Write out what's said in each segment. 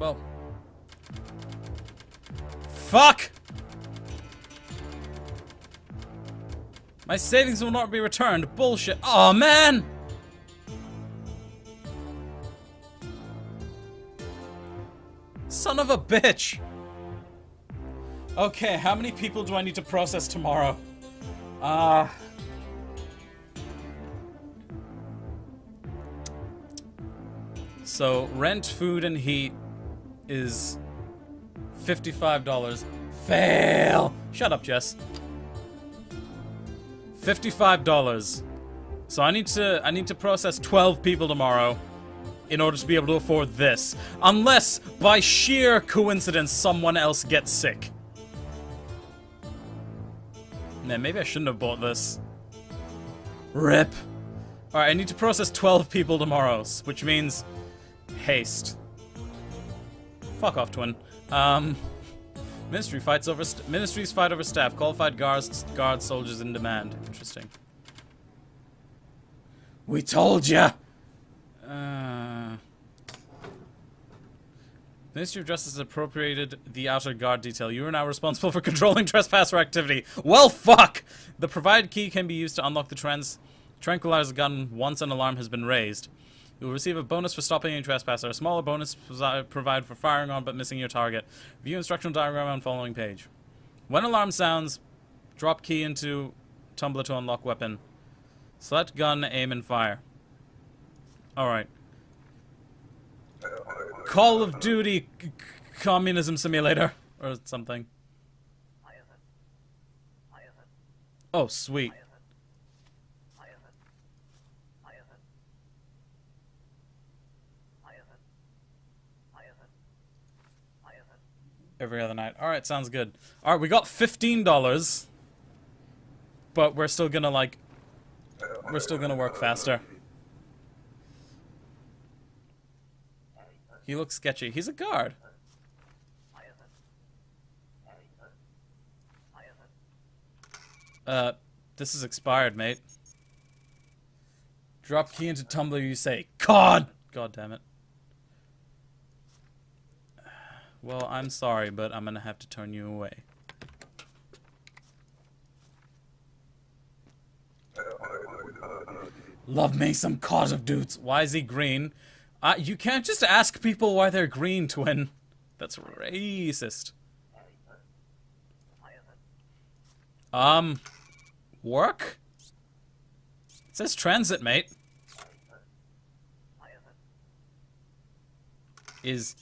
Well. Fuck! My savings will not be returned. Bullshit. Oh man! Son of a bitch! Okay, how many people do I need to process tomorrow? Uh... So, rent, food, and heat is $55. Fail! Shut up, Jess. $55. So I need to I need to process 12 people tomorrow in order to be able to afford this. Unless, by sheer coincidence, someone else gets sick. Man, maybe I shouldn't have bought this. Rip. Alright, I need to process 12 people tomorrow, which means haste. Fuck off, twin. Um, ministry fights over ministries fight over staff. Qualified guards guard soldiers in demand. Interesting. We told ya. Uh, Ministry of Justice appropriated the outer guard detail. You are now responsible for controlling trespasser activity. Well, fuck! The provided key can be used to unlock the trans tranquilizer gun once an alarm has been raised. You will receive a bonus for stopping a trespasser. A smaller bonus provided for firing on but missing your target. View instructional diagram on following page. When alarm sounds, drop key into tumbler to unlock weapon. Select gun, aim, and fire. Alright. Call of Duty Communism Simulator. Or something. Oh, sweet. Every other night. Alright, sounds good. Alright, we got $15. But we're still gonna, like... We're still gonna work faster. He looks sketchy. He's a guard. Uh, this is expired, mate. Drop key into tumbler, you say, God! God damn it. Well, I'm sorry, but I'm gonna have to turn you away. Love me some Call of Dudes. Why is he green? Uh, you can't just ask people why they're green, twin. That's racist. Um, work? It says transit, mate. Is...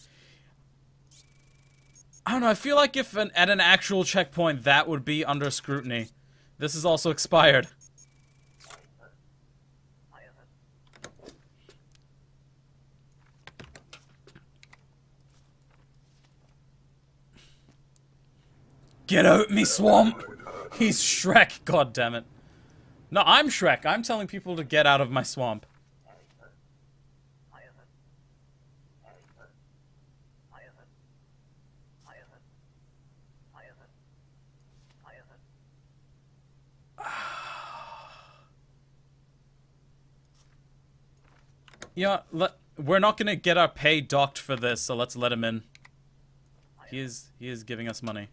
I don't know, I feel like if an, at an actual checkpoint that would be under scrutiny. This is also expired. Get out me swamp! He's Shrek, god damn it. No, I'm Shrek. I'm telling people to get out of my swamp. Yeah, let, we're not gonna get our pay docked for this, so let's let him in. He is he is giving us money.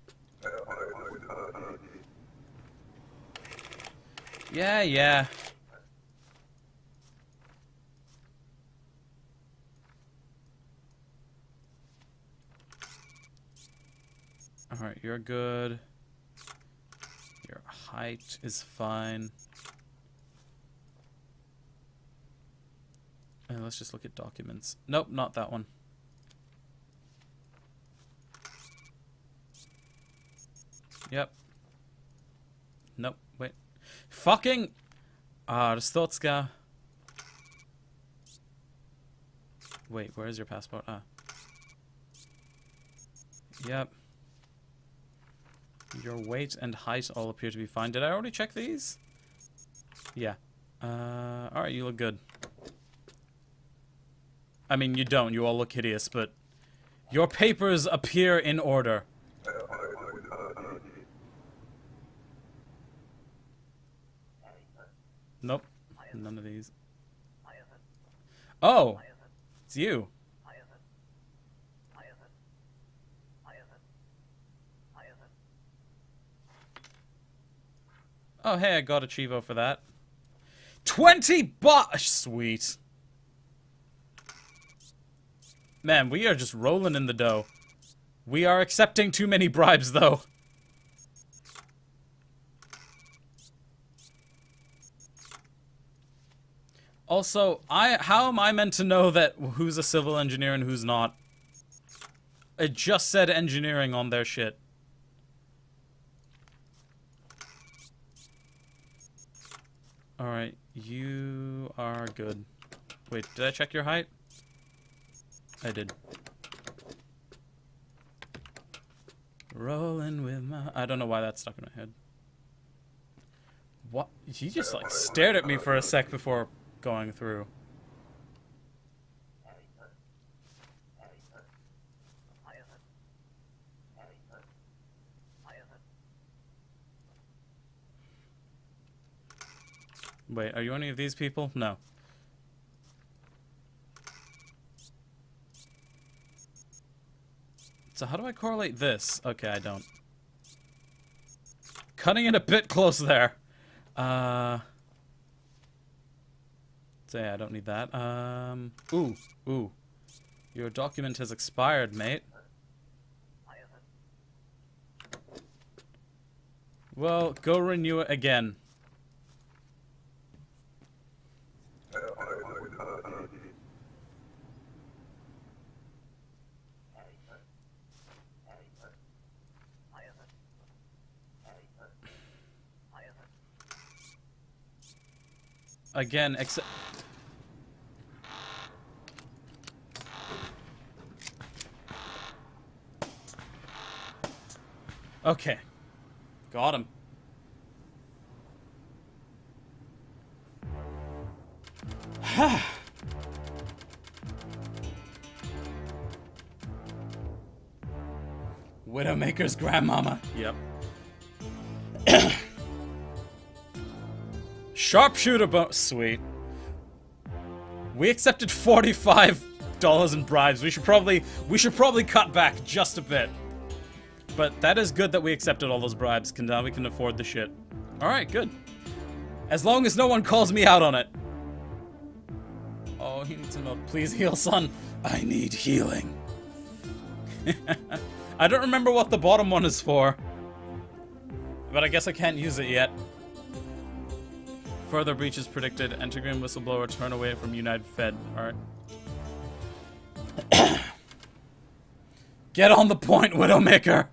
Yeah, yeah. Alright, you're good. Your height is fine. And let's just look at documents. Nope, not that one. Yep. Nope, wait. Fucking... Arstotzka. Wait, where is your passport? Ah. Yep. Your weight and height all appear to be fine. Did I already check these? Yeah. Uh, alright, you look good. I mean, you don't. You all look hideous, but your papers appear in order. Nope. None of these. Oh! It's you. Oh, hey, I got a Chivo for that. 20 bucks! Sweet. Man, we are just rolling in the dough. We are accepting too many bribes, though. Also, I how am I meant to know that who's a civil engineer and who's not? It just said engineering on their shit. Alright, you are good. Wait, did I check your height? I did. Rolling with my... I don't know why that stuck in my head. What? He just, like, stared at me for a sec before going through. Wait, are you any of these people? No. So how do I correlate this? Okay, I don't. Cutting it a bit close there. Uh... Say, I don't need that. Um, ooh, ooh. Your document has expired, mate. Well, go renew it again. Again, except... Okay. Got him. Widowmaker's grandmama. Yep. Sharpshooter bo- Sweet. We accepted $45 in bribes. We should probably- we should probably cut back just a bit. But that is good that we accepted all those bribes, because now we can afford the shit. Alright, good. As long as no one calls me out on it. Oh, he needs some milk. Please heal, son. I need healing. I don't remember what the bottom one is for. But I guess I can't use it yet. Further breaches predicted. Entergram whistleblower turn away from United Fed. Alright. Get on the point, Widowmaker!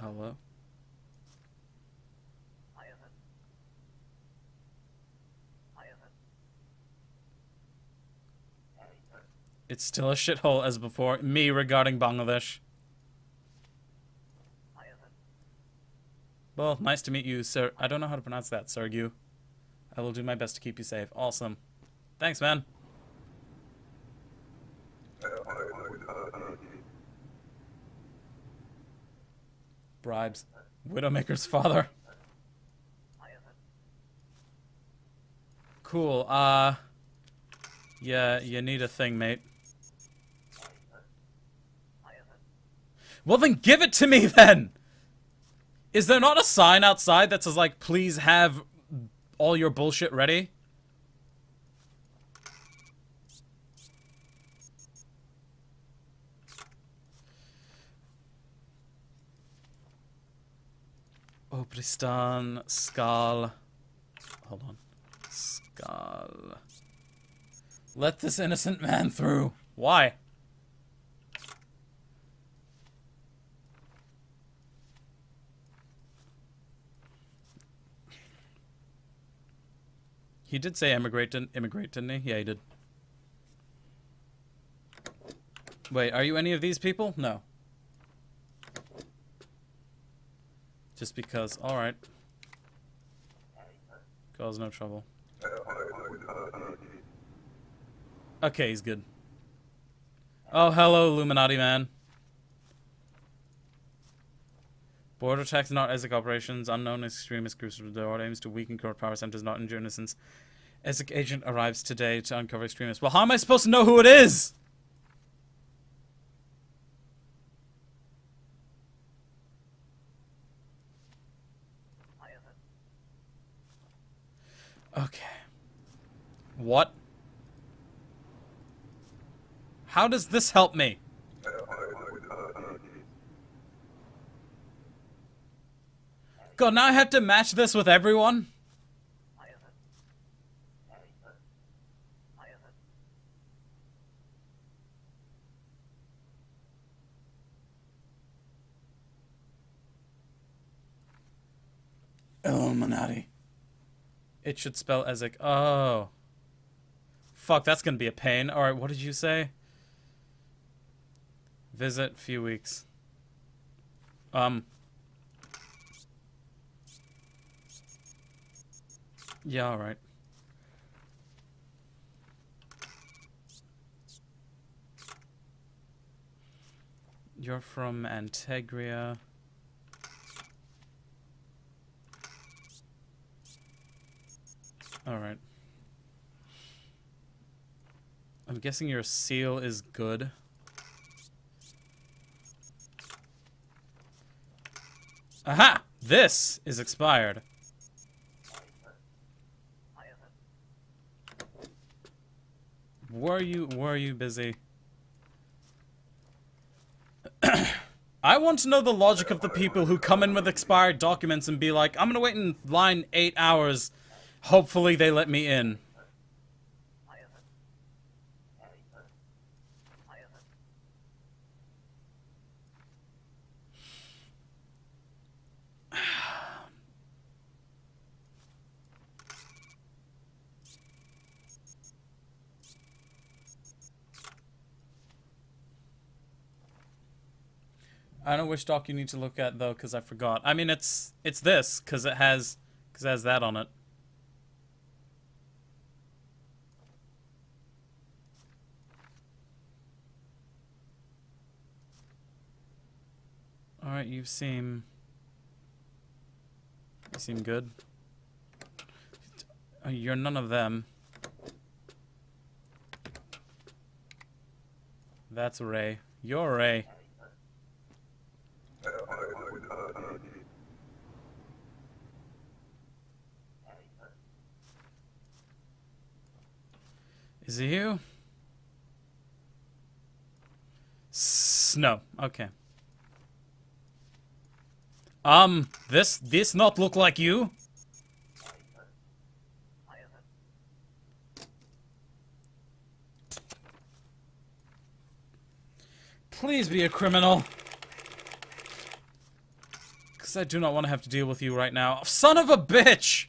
Hello? It's still a shithole as before. Me regarding Bangladesh. Well, nice to meet you, sir. I don't know how to pronounce that, Sergio. I will do my best to keep you safe. Awesome. Thanks, man. Bribes. Widowmaker's father. Cool, uh... Yeah, you need a thing, mate. Well then give it to me then! Is there not a sign outside that says like, please have all your bullshit ready? Obristan, Skal. Hold on. Skal. Let this innocent man through. Why? He did say immigrate, didn't, immigrate, didn't he? Yeah, he did. Wait, are you any of these people? No. Just because. Alright. Cause no trouble. Okay, he's good. Oh, hello, Illuminati man. Border attacks, not Ezic operations. Unknown extremist groups with the order aims to weaken Kurd power centers, not injure innocents. Ezic agent arrives today to uncover extremists. Well, how am I supposed to know who it is? Okay. What? How does this help me? God, now I have to match this with everyone? Illuminati. It should spell Ezic. Oh. Fuck, that's gonna be a pain. Alright, what did you say? Visit, few weeks. Um. Yeah, alright. You're from Antegria. Alright. I'm guessing your seal is good. Aha! This is expired. Were you were you busy? I want to know the logic of the people who come in with expired documents and be like, I'm gonna wait in line eight hours. Hopefully they let me in. I don't know which doc you need to look at though, because I forgot. I mean, it's it's this, because it has because it has that on it. All right, you seem you seem good. Uh, You're none of them. That's Ray. You're Ray. You? S no. Okay. Um, this this not look like you? Please be a criminal. Because I do not want to have to deal with you right now. Son of a bitch!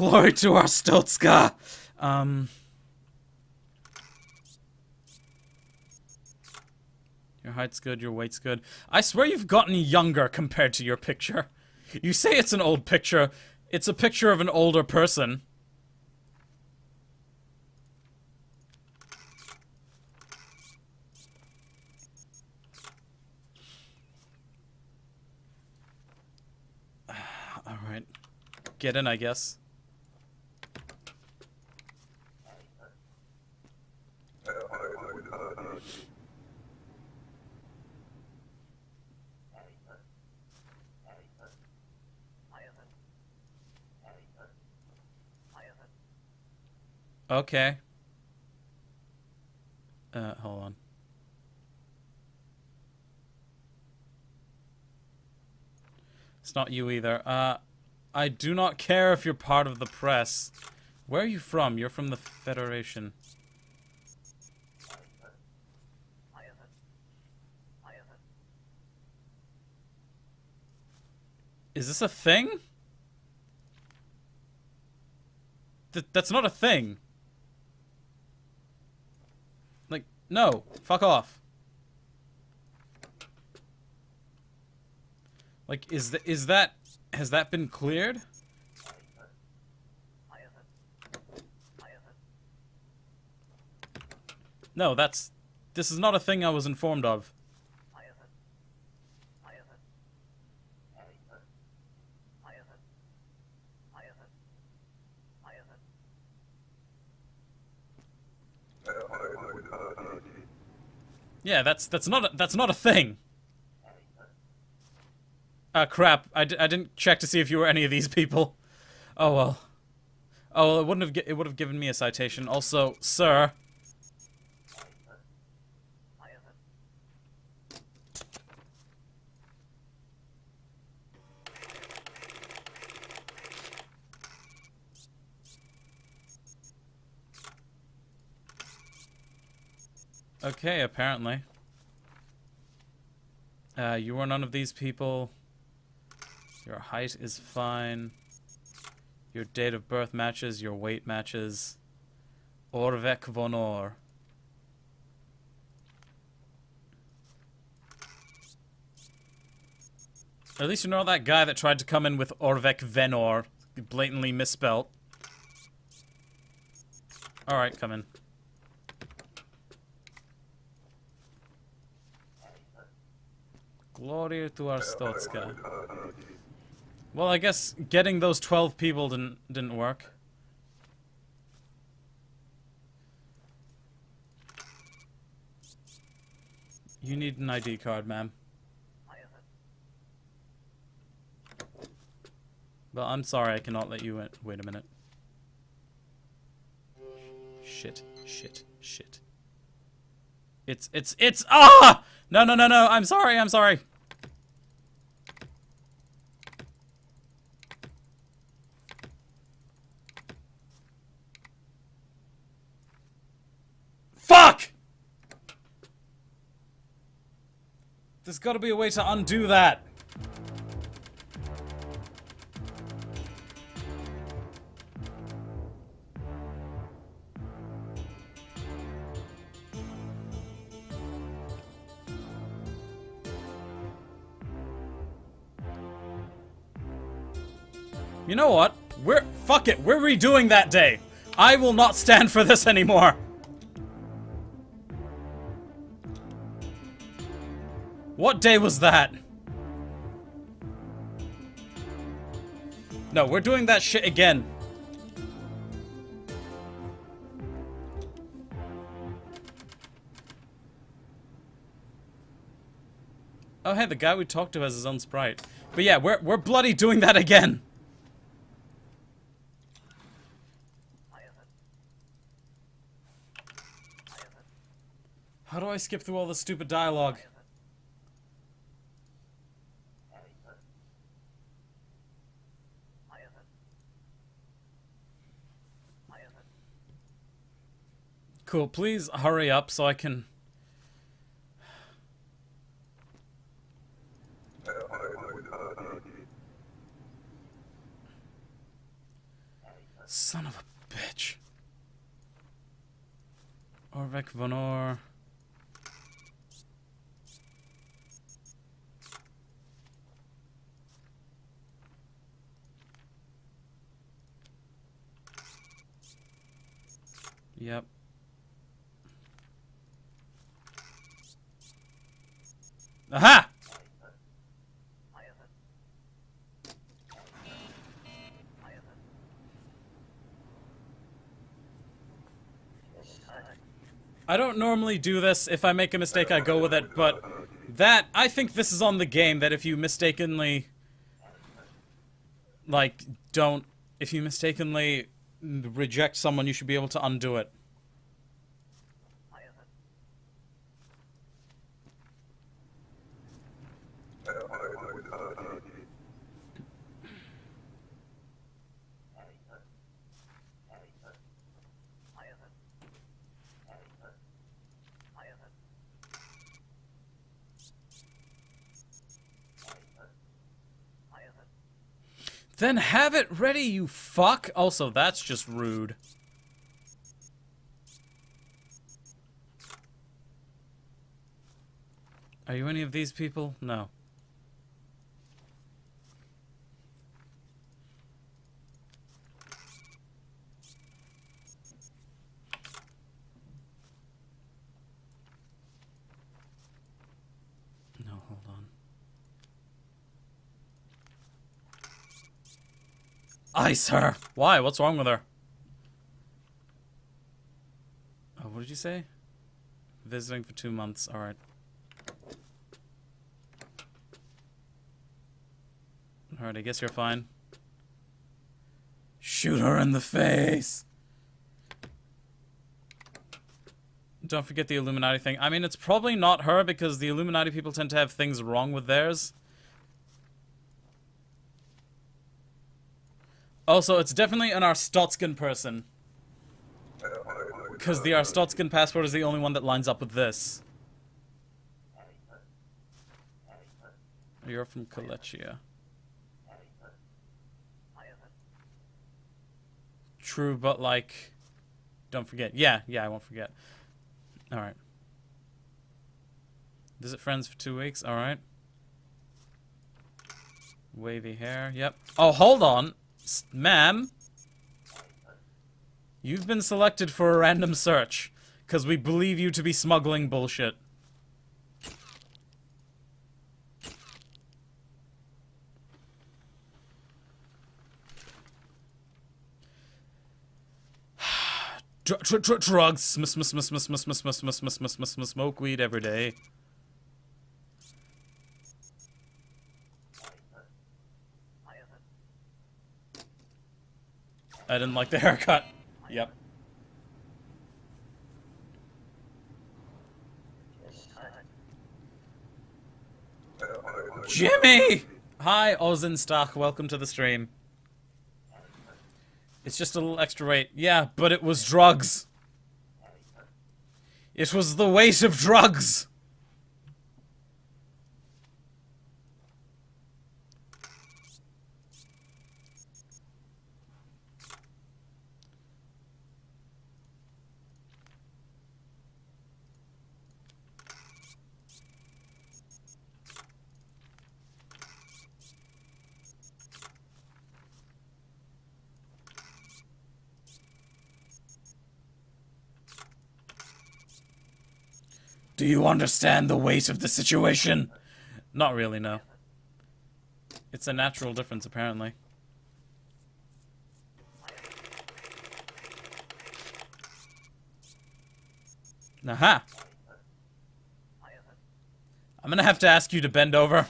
Glory to Arstotzka! Um... Your height's good, your weight's good. I swear you've gotten younger compared to your picture. You say it's an old picture. It's a picture of an older person. Alright. Get in, I guess. Okay. Uh, hold on. It's not you either. Uh, I do not care if you're part of the press. Where are you from? You're from the Federation. Is this a thing? Th that's not a thing. Like, no. Fuck off. Like, is th is that... Has that been cleared? No, that's... This is not a thing I was informed of. Yeah, that's that's not a, that's not a thing. Uh, crap. I d I didn't check to see if you were any of these people. Oh, well. Oh, well, it wouldn't have, it would have given me a citation. Also, sir. Okay, apparently. Uh, you are none of these people. Your height is fine. Your date of birth matches. Your weight matches. Orvek Vonor. At least you know that guy that tried to come in with Orvek Venor. Blatantly misspelt. Alright, come in. Gloria to Arstotzka. Well, I guess getting those 12 people didn't didn't work. You need an ID card, ma'am. Well, I'm sorry, I cannot let you in. Wait a minute. Shit, shit, shit. It's, it's, it's, ah! No, no, no, no, I'm sorry, I'm sorry. Fuck! There's gotta be a way to undo that. You know what? We're fuck it. We're redoing that day. I will not stand for this anymore. What day was that? No, we're doing that shit again. Oh, hey, the guy we talked to has his own sprite. But yeah, we're, we're bloody doing that again. How do I skip through all the stupid dialogue? Cool, please hurry up so I can... Son of a bitch. Orvek Vonor. Yep. Aha! I don't normally do this. If I make a mistake, I go with it, but that, I think this is on the game, that if you mistakenly, like, don't, if you mistakenly reject someone, you should be able to undo it. Then have it ready, you fuck! Also, that's just rude. Are you any of these people? No hold on. Ice her! Why? What's wrong with her? Oh, what did you say? Visiting for two months. Alright. Alright, I guess you're fine. Shoot her in the face! Don't forget the Illuminati thing. I mean, it's probably not her because the Illuminati people tend to have things wrong with theirs. Also, it's definitely an Arstotzkan person. Uh, because the Arstotzkan passport is the only one that lines up with this. You're from Kolechia. True, but like... Don't forget. Yeah, yeah, I won't forget. Alright. Visit friends for two weeks. Alright. Wavy hair. Yep. Oh, hold on. Ma'am, you've been selected for a random search, because we believe you to be smuggling bullshit. Drugs, smoke weed every day. I didn't like the haircut. Yep. Jimmy! Hi, Ozenstach. Welcome to the stream. It's just a little extra weight. Yeah, but it was drugs. It was the weight of drugs. Do you understand the weight of the situation? Not really, no. It's a natural difference, apparently. Aha! I'm gonna have to ask you to bend over.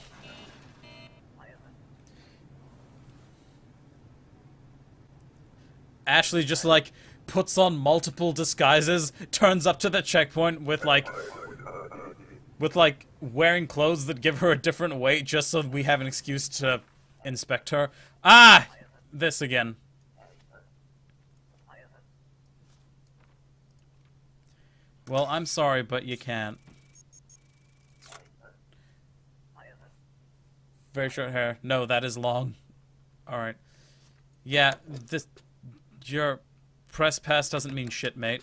Ashley just like puts on multiple disguises, turns up to the checkpoint with like with like wearing clothes that give her a different weight just so we have an excuse to inspect her. Ah! This again. Well, I'm sorry, but you can't. Very short hair. No, that is long. Alright. Yeah, this... Your press pass doesn't mean shit, mate.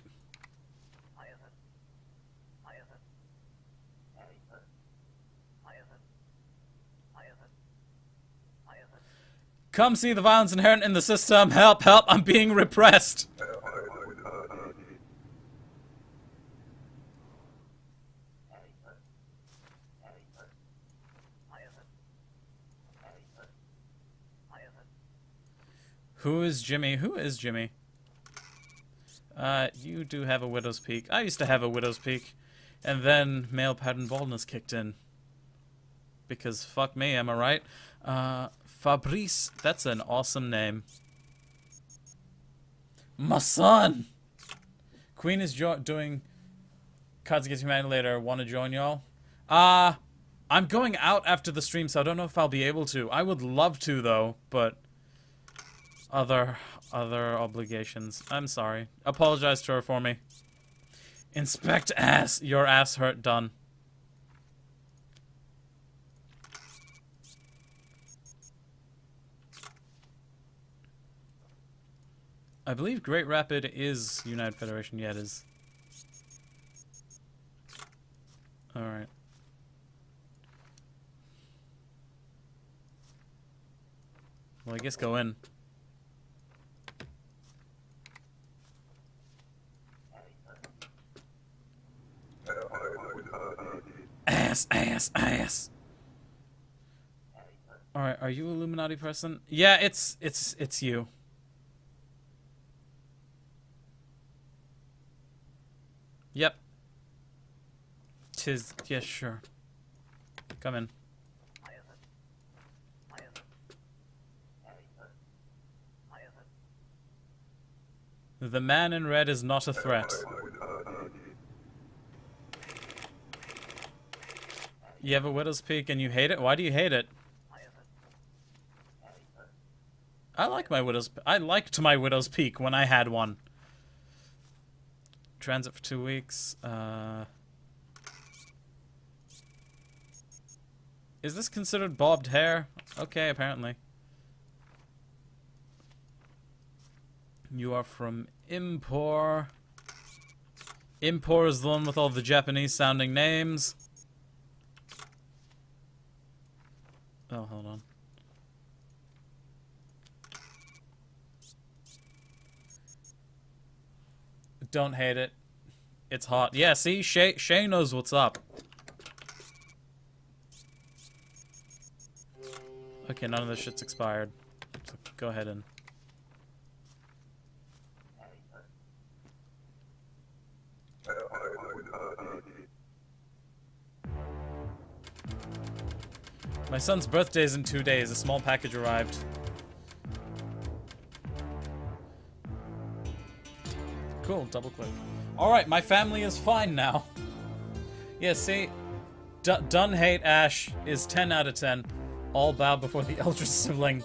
Come see the violence inherent in the system. Help, help, I'm being repressed. Who is Jimmy? Who is Jimmy? Uh, you do have a widow's peak. I used to have a widow's peak. And then male pattern baldness kicked in. Because fuck me, am I right? Uh, Fabrice, that's an awesome name. My son! Queen is doing Cards Against Humanity later. Want to join y'all? Uh, I'm going out after the stream, so I don't know if I'll be able to. I would love to, though, but other other obligations. I'm sorry. Apologize to her for me. Inspect ass. Your ass hurt done. I believe Great Rapid is United Federation. Yeah, it is. Alright. Well, I guess go in. Ass, ass, ass. Alright, are you Illuminati person? Yeah, it's, it's, it's you. Yep. Tis. Yes, yeah, sure. Come in. The man in red is not a threat. You have a widow's peak and you hate it? Why do you hate it? I like my widow's I liked my widow's peak when I had one. Transit for two weeks. Uh... Is this considered bobbed hair? Okay, apparently. You are from Impor. Impor is the one with all the Japanese sounding names. Oh, hold on. Don't hate it. It's hot. Yeah, see? Shay, Shay knows what's up. Okay, none of this shit's expired. So go ahead and... My son's birthday is in two days. A small package arrived. Cool, double click. Alright, my family is fine now. Yeah, see, D Done Hate Ash is 10 out of 10. All bow before the elder sibling.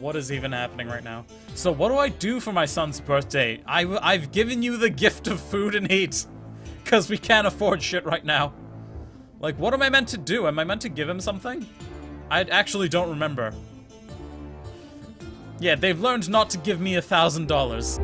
What is even happening right now? So what do I do for my son's birthday? I, I've given you the gift of food and heat. Because we can't afford shit right now. Like, what am I meant to do? Am I meant to give him something? I actually don't remember. Yeah, they've learned not to give me a thousand dollars.